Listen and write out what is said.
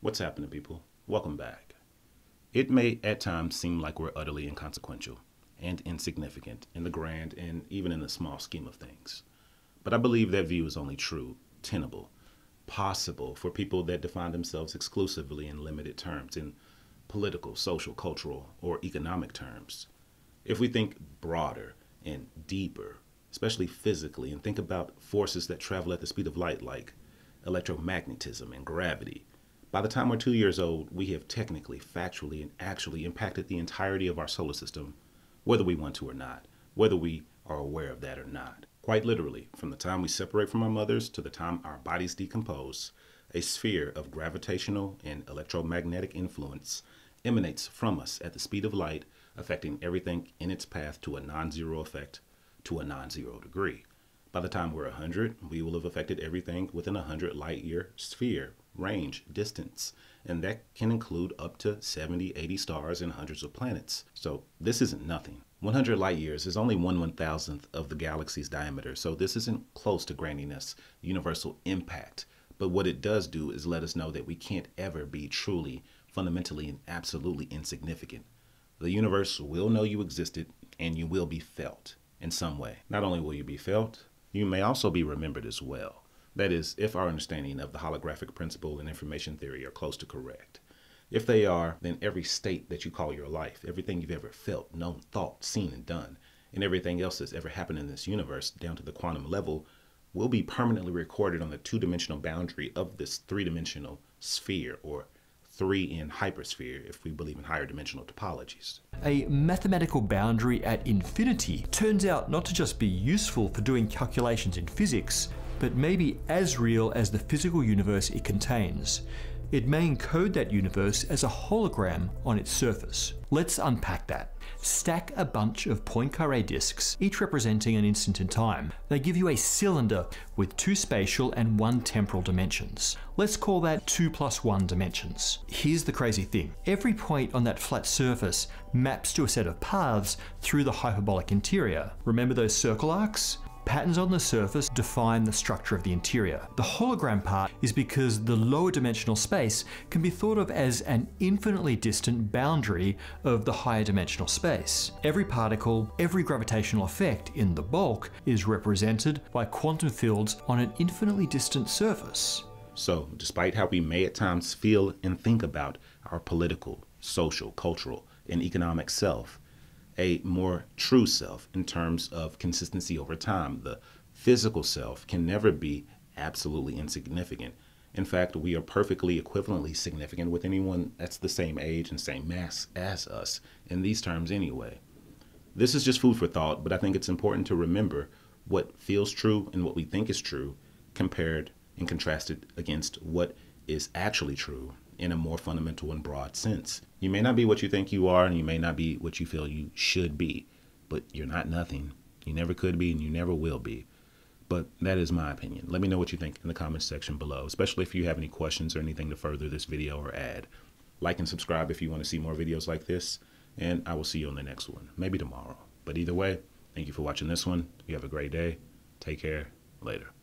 What's happening, people? Welcome back. It may at times seem like we're utterly inconsequential and insignificant in the grand and even in the small scheme of things. But I believe that view is only true, tenable, possible for people that define themselves exclusively in limited terms, in political, social, cultural, or economic terms. If we think broader and deeper, especially physically, and think about forces that travel at the speed of light like electromagnetism and gravity, by the time we're two years old, we have technically, factually, and actually impacted the entirety of our solar system, whether we want to or not, whether we are aware of that or not. Quite literally, from the time we separate from our mothers to the time our bodies decompose, a sphere of gravitational and electromagnetic influence emanates from us at the speed of light, affecting everything in its path to a non zero effect to a non zero degree. By the time we're 100, we will have affected everything within a 100 light year sphere, range, distance, and that can include up to 70, 80 stars and hundreds of planets. So this isn't nothing. 100 light years is only one one thousandth of the galaxy's diameter, so this isn't close to granting universal impact. But what it does do is let us know that we can't ever be truly, fundamentally, and absolutely insignificant. The universe will know you existed and you will be felt in some way. Not only will you be felt, you may also be remembered as well. That is, if our understanding of the holographic principle and information theory are close to correct. If they are, then every state that you call your life, everything you've ever felt, known, thought, seen, and done, and everything else that's ever happened in this universe down to the quantum level will be permanently recorded on the two dimensional boundary of this three dimensional sphere or three in hypersphere if we believe in higher dimensional topologies. A mathematical boundary at infinity turns out not to just be useful for doing calculations in physics, but maybe as real as the physical universe it contains. It may encode that universe as a hologram on its surface. Let's unpack that. Stack a bunch of Poincare disks, each representing an instant in time. They give you a cylinder with two spatial and one temporal dimensions. Let's call that 2 plus 1 dimensions. Here's the crazy thing. Every point on that flat surface maps to a set of paths through the hyperbolic interior. Remember those circle arcs? Patterns on the surface define the structure of the interior. The hologram part is because the lower dimensional space can be thought of as an infinitely distant boundary of the higher dimensional space. Every particle, every gravitational effect in the bulk is represented by quantum fields on an infinitely distant surface. So, despite how we may at times feel and think about our political, social, cultural, and economic self, a more true self in terms of consistency over time. The physical self can never be absolutely insignificant. In fact, we are perfectly equivalently significant with anyone that's the same age and same mass as us, in these terms anyway. This is just food for thought, but I think it's important to remember what feels true and what we think is true compared and contrasted against what is actually true in a more fundamental and broad sense. You may not be what you think you are, and you may not be what you feel you should be, but you're not nothing. You never could be, and you never will be. But that is my opinion. Let me know what you think in the comments section below, especially if you have any questions or anything to further this video or add. Like and subscribe if you want to see more videos like this, and I will see you on the next one, maybe tomorrow. But either way, thank you for watching this one. You have a great day. Take care. Later.